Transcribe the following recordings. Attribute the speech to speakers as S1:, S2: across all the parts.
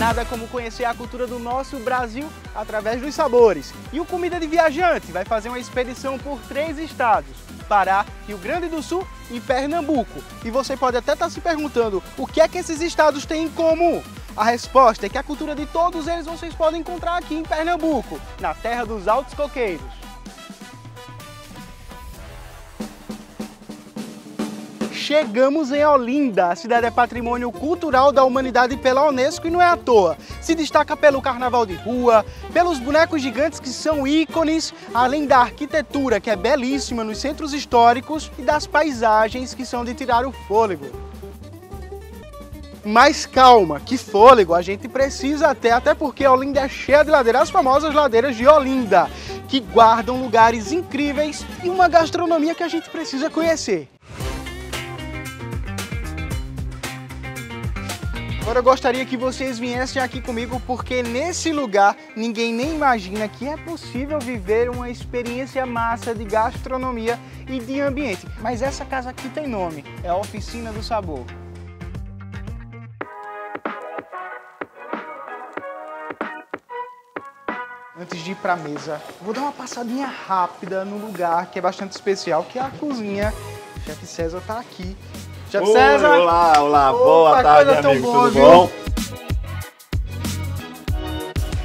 S1: Nada como conhecer a cultura do nosso Brasil através dos sabores. E o Comida de Viajante vai fazer uma expedição por três estados: Pará, Rio Grande do Sul e Pernambuco. E você pode até estar se perguntando o que é que esses estados têm em comum. A resposta é que a cultura de todos eles vocês podem encontrar aqui em Pernambuco, na terra dos altos coqueiros. Chegamos em Olinda. A cidade é patrimônio cultural da humanidade pela Unesco e não é à toa. Se destaca pelo carnaval de rua, pelos bonecos gigantes que são ícones, além da arquitetura que é belíssima nos centros históricos e das paisagens que são de tirar o fôlego. Mas calma, que fôlego a gente precisa ter, até porque Olinda é cheia de ladeiras, as famosas ladeiras de Olinda, que guardam lugares incríveis e uma gastronomia que a gente precisa conhecer. Agora eu gostaria que vocês viessem aqui comigo porque nesse lugar ninguém nem imagina que é possível viver uma experiência massa de gastronomia e de ambiente. Mas essa casa aqui tem nome, é a Oficina do Sabor. Antes de ir para a mesa, vou dar uma passadinha rápida no lugar que é bastante especial, que é a cozinha. O chefe César está aqui
S2: Chefe César. Olá, olá, Opa, boa tarde, amigo, tudo bom?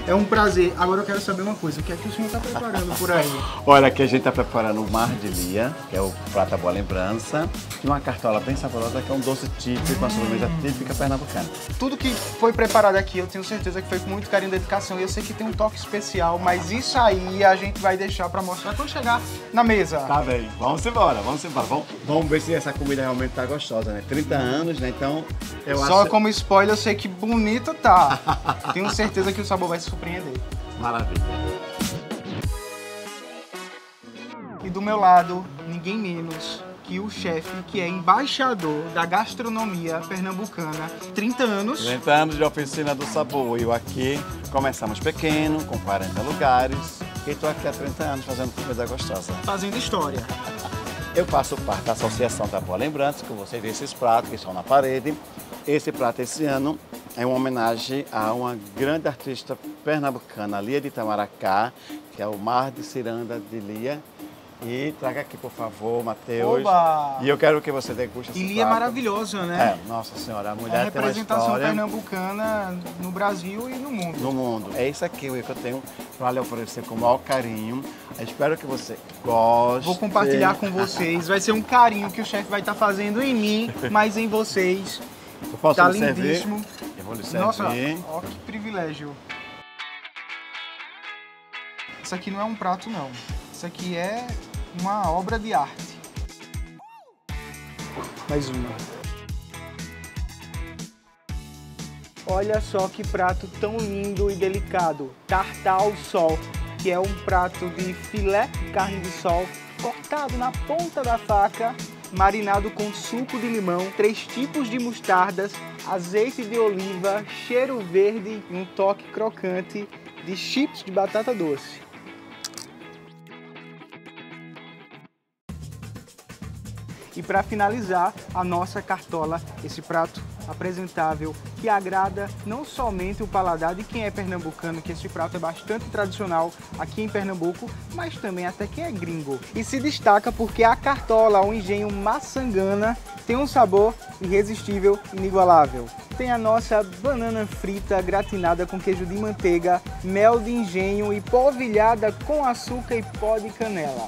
S1: É um prazer. Agora eu quero saber uma coisa. O que é que o senhor está preparando por aí?
S2: Olha, aqui a gente está preparando o mar de lia, que é o prata boa lembrança, e uma cartola bem saborosa, que é um doce típico, uma sobremesa típica pernambucana.
S1: Tudo que foi preparado aqui, eu tenho certeza que foi com muito carinho e dedicação. E eu sei que tem um toque especial, mas isso aí a gente vai deixar para mostrar quando chegar na mesa.
S2: Tá bem. Vamos embora, vamos embora. Vamos, vamos ver se essa comida realmente tá gostosa, né? 30 anos, né? Então,
S1: eu Só acho... como spoiler, eu sei que bonita tá. tenho certeza que o sabor vai se surpreender.
S2: Maravilha.
S1: E do meu lado, ninguém menos que o chefe, que é embaixador da gastronomia pernambucana, 30 anos.
S2: 30 anos de oficina do sabor. Eu aqui começamos pequeno, com 40 lugares, e estou aqui há 30 anos fazendo comida gostosa.
S1: Fazendo história.
S2: Eu faço parte da Associação da Boa Lembrança, que você vê esses pratos que estão na parede. Esse prato esse ano é uma homenagem a uma grande artista pernambucana, Lia de Itamaracá, que é o Mar de Ciranda de Lia. E traga aqui, por favor, Matheus. E eu quero que você deguste esse
S1: E Lia é maravilhosa, né?
S2: É, nossa senhora, a mulher é a
S1: tem uma representação pernambucana no Brasil e no mundo.
S2: No mundo. É isso aqui que eu tenho para lhe oferecer com o maior carinho. Eu espero que você goste.
S1: Vou compartilhar com vocês. Vai ser um carinho que o chefe vai estar fazendo em mim, mas em vocês.
S2: Eu posso
S1: tá
S2: lindíssimo.
S1: Servir? Lhe servir. Nossa, ó, que privilégio. Isso aqui não é um prato, não. Isso aqui é uma obra de arte. Mais uma. Olha só que prato tão lindo e delicado. Tartar ao sol, que é um prato de filé de carne de sol cortado na ponta da faca marinado com suco de limão, três tipos de mostardas, azeite de oliva, cheiro verde e um toque crocante de chips de batata doce. E para finalizar, a nossa cartola, esse prato apresentável que agrada não somente o paladar de quem é pernambucano, que esse prato é bastante tradicional aqui em Pernambuco, mas também até quem é gringo. E se destaca porque a cartola, o engenho maçangana, tem um sabor irresistível, inigualável. Tem a nossa banana frita gratinada com queijo de manteiga, mel de engenho e polvilhada com açúcar e pó de canela.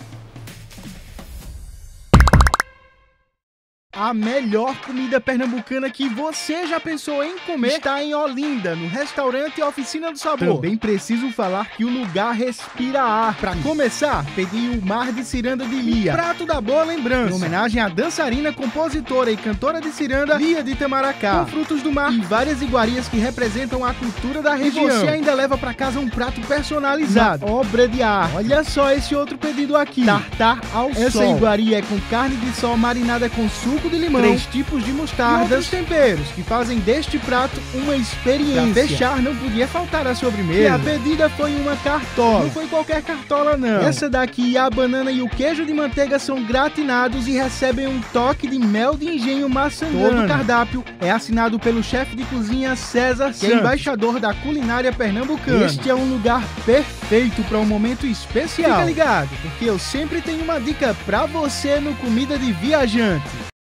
S1: A melhor comida pernambucana que você já pensou em comer está em Olinda, no restaurante Oficina do Sabor. Também preciso falar que o lugar respira ar. Para começar, pedi o Mar de Ciranda de Lia, prato da boa lembrança, em homenagem à dançarina, compositora e cantora de ciranda Lia de Itamaracá, com frutos do mar e várias iguarias que representam a cultura da região. E você ainda leva para casa um prato personalizado, obra de arte. Olha só esse outro pedido aqui, tartar ao Essa sol. Essa iguaria é com carne de sol marinada com suco
S3: suco de limão, três tipos de mostarda, e temperos que fazem deste prato uma experiência. Pra fechar, não podia faltar a sobremesa. E a pedida foi uma cartola. Não foi qualquer cartola, não. Essa daqui, a banana e o queijo de manteiga são gratinados e recebem um toque de mel de engenho maçangano. Todo o cardápio é assinado pelo chefe de cozinha César que é embaixador da culinária pernambucana. Este é um lugar perfeito para um momento especial. Fica ligado, porque eu sempre tenho uma dica para você no Comida de Viajante.